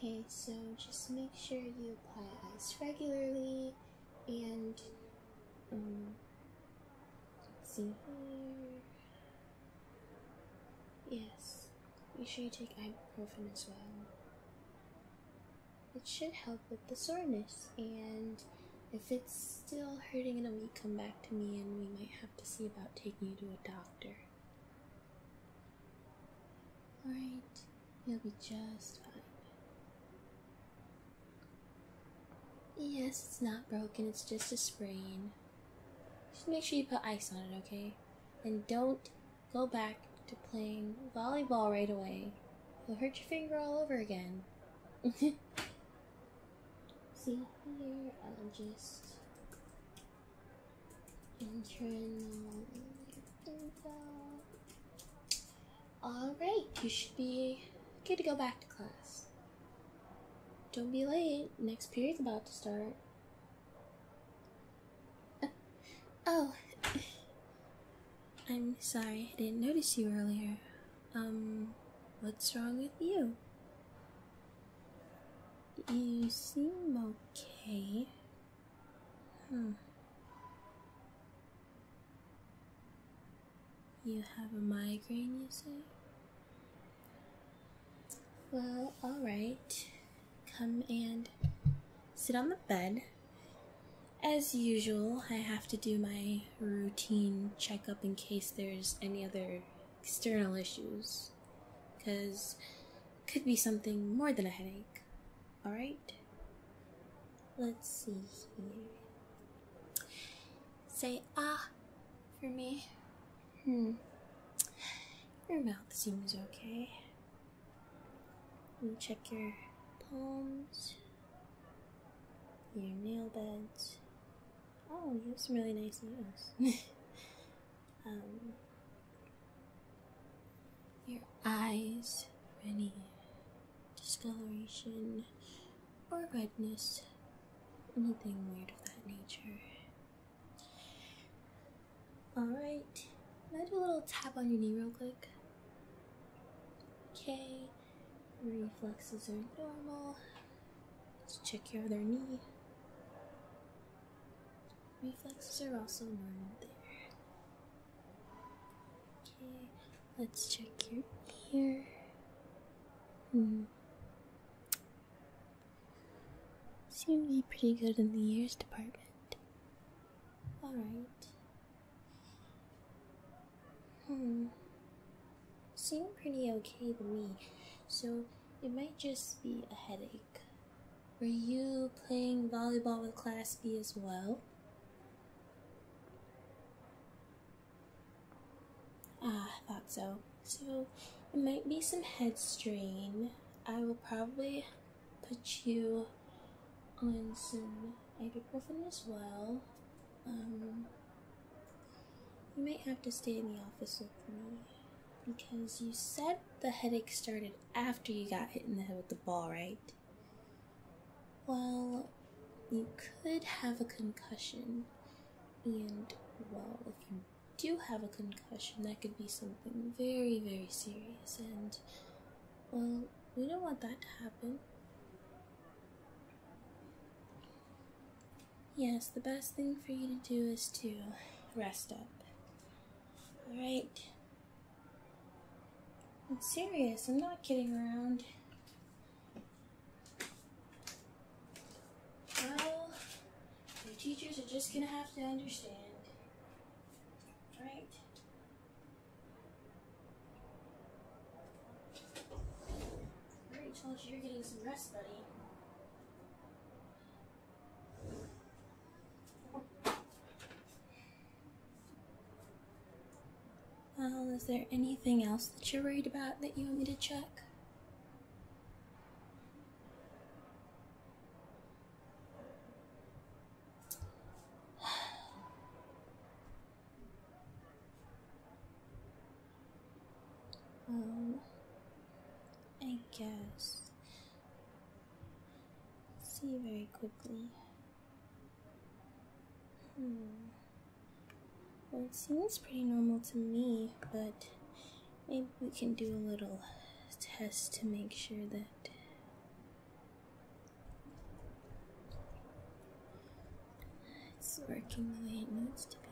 Okay, so just make sure you apply ice regularly and um see here. Yes. Make sure you take ibuprofen as well. It should help with the soreness and if it's still hurting in a week, come back to me and we might have to see about taking you to a doctor. Alright, you'll be just fine. Yes, it's not broken, it's just a sprain. Just make sure you put ice on it, okay? And don't go back to playing volleyball right away. You'll hurt your finger all over again. See here, I'll just internal Alright, you should be good to go back to class. Don't be late. Next period's about to start. Uh, oh, I'm sorry. I didn't notice you earlier. Um, what's wrong with you? You seem okay. Hmm. You have a migraine, you say? Well, alright. Come and sit on the bed. As usual, I have to do my routine checkup in case there's any other external issues. Because could be something more than a headache. Alright? Let's see here. Say ah for me. Hmm. Your mouth seems okay. Let me check your palms, your nail beds. Oh, you have some really nice nails. um, your eyes, any discoloration or redness, anything weird of that nature. Alright, can I do a little tap on your knee real quick? Okay, reflexes are normal. Let's check your other knee. Reflexes are also normal there. Okay, let's check your ear. Hmm. Seem to be pretty good in the ears department. Alright. Hmm. Seem pretty okay to me. So it might just be a headache. Were you playing volleyball with Class B as well? Ah, I thought so. So it might be some head strain. I will probably put you on some ibuprofen as well. Um, you might have to stay in the office with me because you said the headache started after you got hit in the head with the ball, right? Well, you could have a concussion, and well, if you do have a concussion, that could be something very, very serious, and well, we don't want that to happen. Yes, the best thing for you to do is to rest up. Alright? I'm serious, I'm not kidding around. Well, your teachers are just gonna have to understand. Right? I already told you you're getting some rest, buddy. Well, is there anything else that you're worried about that you want me to check? Um, I guess. See very quickly. Hmm. Well, it seems pretty normal to me, but maybe we can do a little test to make sure that. It's working the way it needs to be.